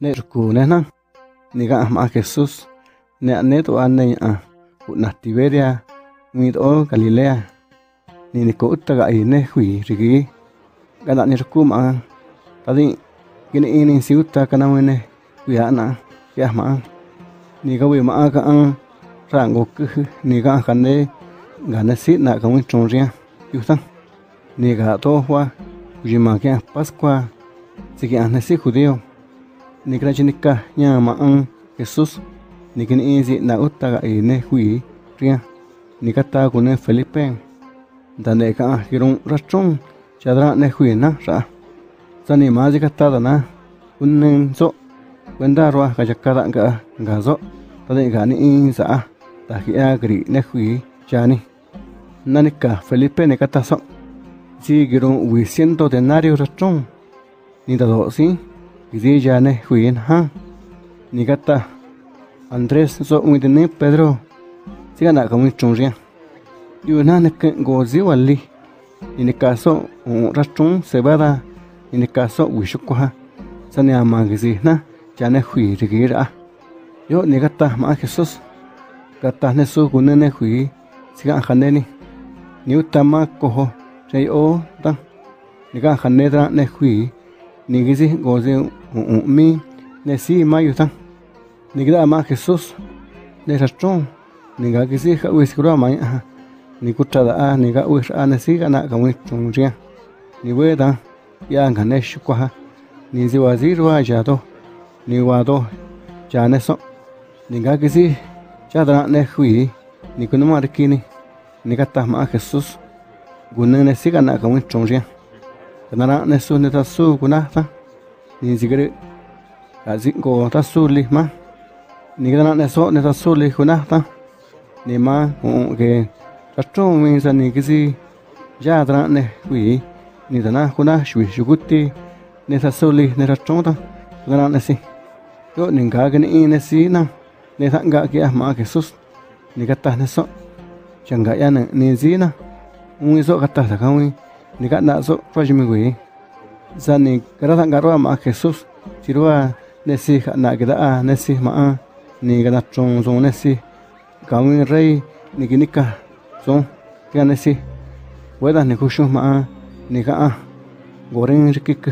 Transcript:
ne ruku ma Jesús, ne ne to an a na Tiberia mi do Galilea, ni ni ko utta ga ne hui rigi ga na ni ruku ma ta ini si utta kana ne wi ana ya ma ni ga wi ma ka an rango ku ni ga kan ne si na ka mun chong ria ni ga to hua wi ma ke Pascua si ke si judío ni kra chinika nya ma an Jesús ni kin izi na utta ga ne hui ria. Ni ka ku ne Felipe da ne ka hirun rachon chadra ne hui na ra sa ni ma ji ka ta da na unnen so wenda ro ka jakka ga ga zo ta de ga ni in sa ta ki a gri ne hui cha ni na ni ka Felipe ne ka ta so si girun wi ciento denario rachon ni da do si di jane huin ha? Ni gata andres so mi dene pedro. Si gana ka mi chung ria ha? yu na ne ke wali Ini kaso un sebada. Ini se ba da. Ni ne kaso wi shu ko ha? Sa ne ama ge zi na? Jane hui ri ha? yo ni gata ma jesus. Gata ne so gu hui. Si gana ni. Ni uta ma ko ho. Re o ta. Ni gana jane ne hui. Ni ge mi ne si mayo tan ni gra ma jesus ne rastro ni ga ke si ha u escro ma ya ni kutta da a ni ga u a ne si ga na ga mi tun ria ni we da ya ga ne shu kwa ha ni zi wa zi ru a ja do ni wa do ja ne so ni ga ke si ja da ne hui ni kunu ma ri ni ni ga ta ma jesus gu ne ne si ga na ga mi tun ria ta na ne su ne ta su gu na ni zi gre a ta suli ma ni ga na ne so ne ta suli li ta ni ma u ke ta tro mi sa ni kisi ya tra ne wi ni dana na shwi shuguti ne ta suli ne ta tro ta gana ne si yo ni ga ga ni ne si na ne ta ga ke ma ke sus ni ga ta ne so changa ya ne ni zina un so ga ta ta ka wi ni ga na so fa ji wi zani kada nga roa ma Jesus chirua nesi na gda ah, nesi ma ni gada chong zong nesi kawin rey ni ginika zong kya nesi weda ni kushu ma ni ga ah, gorin rikik